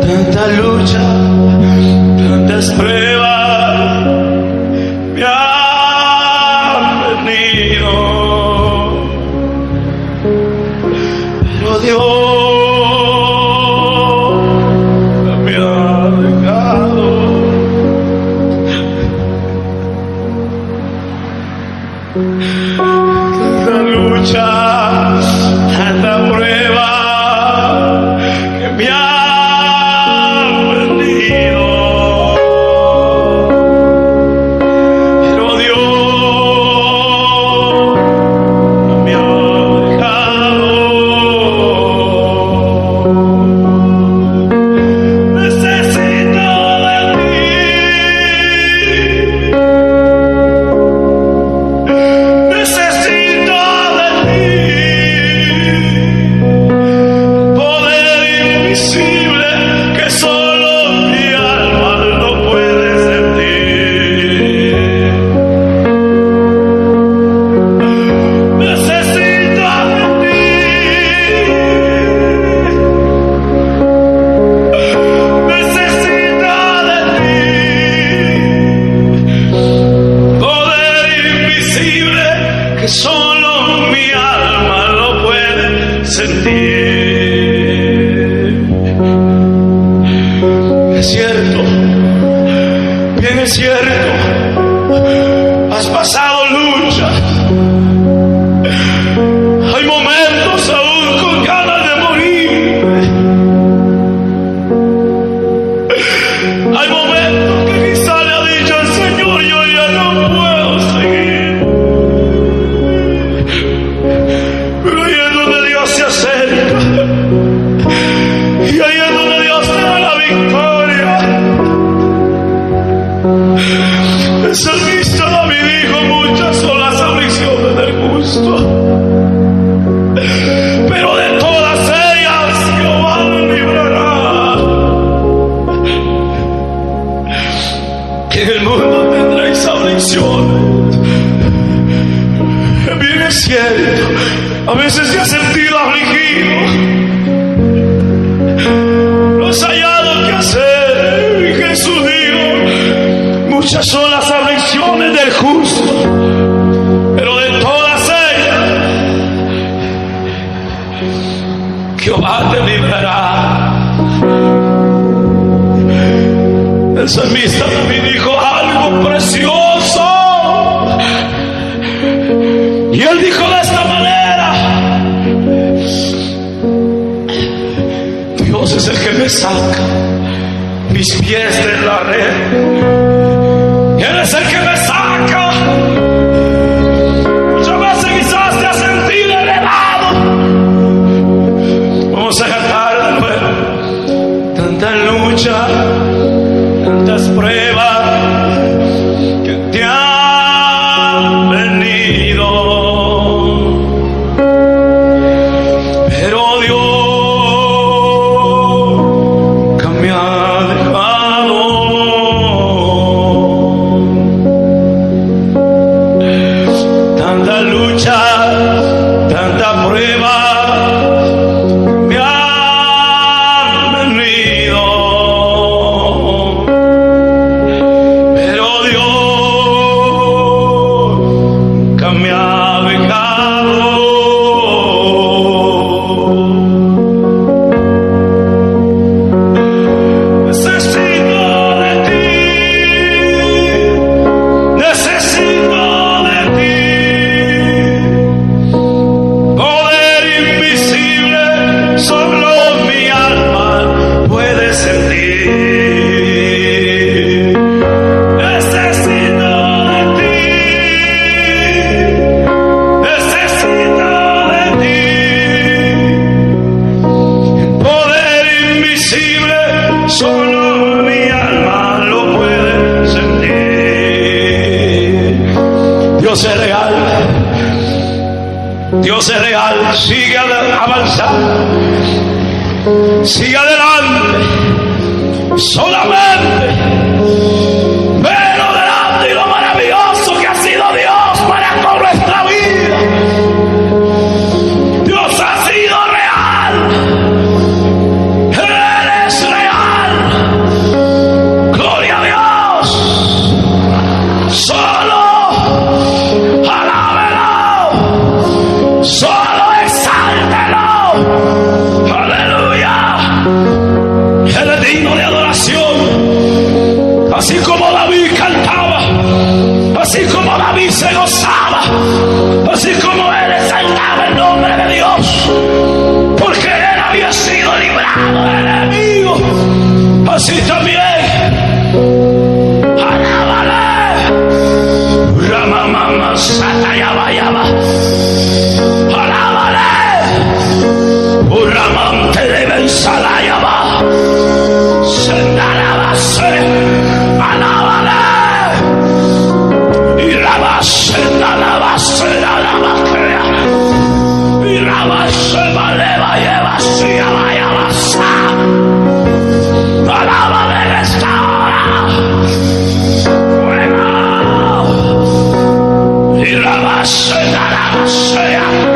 Tanta lucha, tantas pruebas de así como él exaltaba el nombre de Dios, porque él había sido librado del enemigo, así también. Alábale, Ramamama Satan. Rabashaya.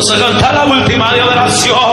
Vamos a cantar la última de adoración.